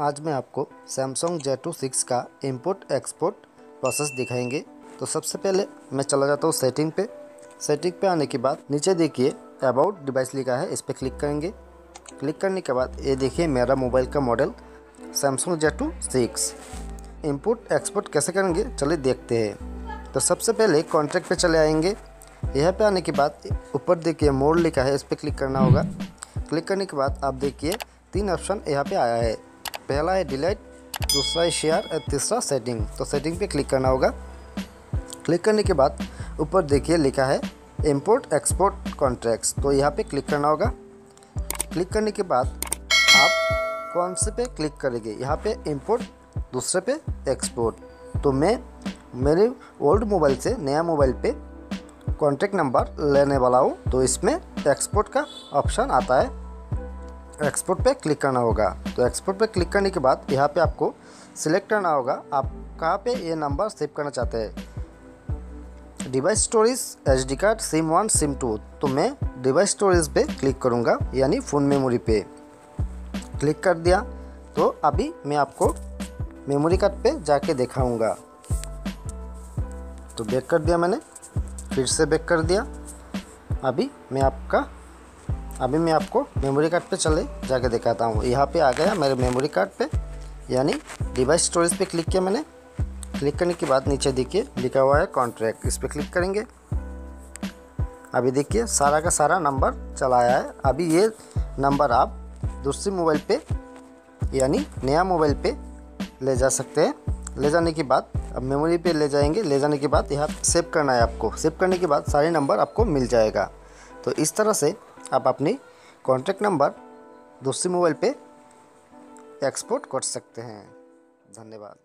आज मैं आपको सैमसंग जे टू सिक्स का इंपोर्ट एक्सपोर्ट प्रोसेस दिखाएँगे। तो सबसे पहले मैं चला जाता हूँ सेटिंग पे। सेटिंग पे आने के बाद नीचे देखिए अबाउट डिवाइस लिखा है, इस पर क्लिक करेंगे। क्लिक करने के बाद ये देखिए मेरा मोबाइल का model Samsung J two six import export कैसे करेंगे? चलिए देखते हैं। तो सबसे पहले कॉन्ट्रैक्ट पे चले आएँगे। यहाँ पे आने के बाद ऊपर देखिए मोड लिखा है, इस पर क्लिक करना होगा। क्लिक करने के बाद आप देखिए तीन ऑप्शन यहाँ पे आया है। पहला है डिलीट दूसरा है शेयर और तीसरा सेटिंग तो सेटिंग पे क्लिक करना होगा। क्लिक करने के बाद ऊपर देखिए लिखा है इंपोर्ट एक्सपोर्ट कॉन्ट्रैक्ट्स तो यहाँ पे क्लिक करना होगा। क्लिक करने के बाद आप कौन से पे क्लिक करेंगे? यहाँ पे इंपोर्ट दूसरे पे एक्सपोर्ट तो मैं, मेरे ओल्ड मोबाइल से नया मोबाइल पे कॉन्टैक्ट नंबर लेने वाला हूँ। तो इसमें एक्सपोर्ट का ऑप्शन आता है। एक्सपोर्ट पे क्लिक करना होगा। तो एक्सपोर्ट पे क्लिक करने के बाद यहाँ पे आपको सिलेक्ट करना होगा। आप कहाँ पे ये नंबर सेव करना चाहते हैं? Device storage H D card sim one sim two तो मैं डिवाइस स्टोरेज पे क्लिक करूँगा, यानी फ़ोन मेमोरी पे। क्लिक कर दिया। तो अभी मैं आपको मेमोरी कार्ड पे जाके दिखाऊँगा। तो बैक कर दिया मैंने, फिर से बैक कर दिया। अभी मैं आपका अभी मैं आपको मेमोरी कार्ड पे चले जाके दिखाता हूँ। यहाँ पे आ गया मेरे मेमोरी कार्ड पे। यानी डिवाइस स्टोरेज पे क्लिक किया मैंने। क्लिक करने के बाद नीचे देखिए, लिखा हुआ है कॉन्ट्रैक्ट इस पर क्लिक करेंगे। अभी देखिए, सारा का सारा नंबर चला आया है। अभी ये नंबर आप दूसरे मोबाइल पे, यानी नया मोबाइल पे ले जा सकते हैं। ले जाने के बाद, अब मेमोरी पे ले जाएँगे। ले जाने के बाद यहाँ सेव करना है आपको। सेव करने के बाद सारे नंबर आपको मिल जाएगा। तो इस तरह से आप अपनी कॉन्टैक्ट नंबर दूसरे मोबाइल पे एक्सपोर्ट कर सकते हैं। धन्यवाद।